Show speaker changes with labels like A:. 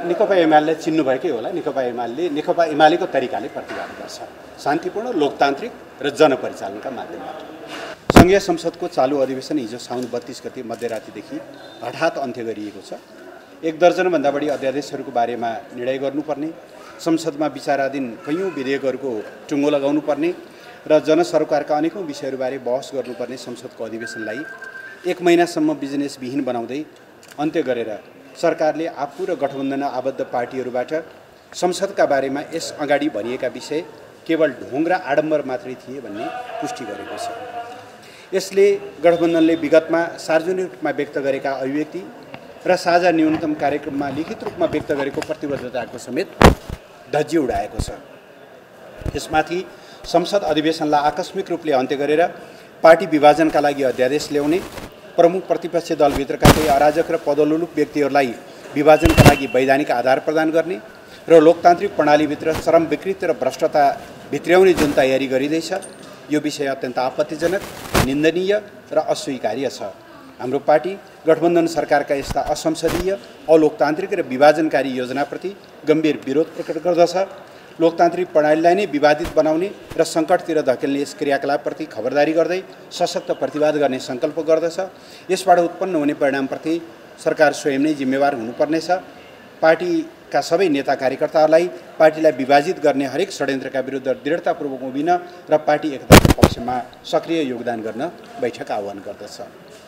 A: नेकपा एमाले चिन्नुभएकै होला। नेकपा एमाले नेकपा एमालेको तरिकाले प्रतिवाद गर्छ। शान्तिपूर्ण लोकतान्त्रिक र जनपरिचालनका माध्यमबाट। सङ्घीय संसदको चालु अधिवेशन हिजो साउन बत्तिस गते मध्यरातिदेखि हठात अन्त्य गरिएको छ। एक दर्जनभन्दा बढी अध्यादेशहरूको बारेमा निर्णय गर्नुपर्ने संसदमा विचाराधीन कैयौँ विधेयकहरूको टुङ्गो लगाउनु पर्ने र जनसरोकारका अनेकौँ विषयहरूबारे बहस गर्नुपर्ने संसदको अधिवेशनलाई एक महिनासम्म बिजनेसविहीन बनाउँदै अन्त्य गरेर सरकारले आफू र गठबन्धनमा आबद्ध पार्टीहरूबाट संसदका बारेमा यस अगाडि भनिएका विषय केवल ढोङ र आडम्बर मात्रै थिए भन्ने पुष्टि गरेको छ। यसले गठबन्धनले विगतमा सार्वजनिक रूपमा व्यक्त गरेका अभिव्यक्ति र साझा न्यूनतम कार्यक्रममा लिखित रूपमा व्यक्त गरेको प्रतिबद्धताको समेत धज्जी उडाएको छ। यसमाथि संसद अधिवेशनलाई आकस्मिक रूपले अन्त्य गरेर पार्टी विभाजनका लागि अध्यादेश ल्याउने प्रमुख प्रतिपक्ष दलभित्रका केही अराजक र पदोल्लुप व्यक्तिहरूलाई विभाजनका लागि वैधानिक आधार प्रदान गर्ने र लोकतान्त्रिक प्रणालीभित्र चरम विकृति र भ्रष्टता भित्र्याउने जुन तयारी गरिँदैछ यो विषय अत्यन्त आपत्तिजनक निन्दनीय र अस्वीकार्य छ। हाम्रो पार्टी गठबन्धन सरकारका यस्ता असंसदीय अलोकतान्त्रिक र विभाजनकारी योजनाप्रति गम्भीर विरोध प्रकट गर्दछ। लोकतान्त्रिक प्रणालीलाई नै विवादित बनाउने र सङ्कटतिर धकेल्ने यस क्रियाकलापप्रति खबरदारी गर्दै सशक्त प्रतिवाद गर्ने सङ्कल्प गर्दछ। यसबाट उत्पन्न हुने परिणामप्रति सरकार स्वयं नै जिम्मेवार हुनुपर्नेछ। पार्टीका सबै नेता कार्यकर्ताहरूलाई पार्टीलाई विभाजित गर्ने हरेक षड्यन्त्रका विरुद्ध दृढतापूर्वक उभिन र पार्टी एकताको पक्षमा सक्रिय योगदान गर्न बैठक आह्वान गर्दछ।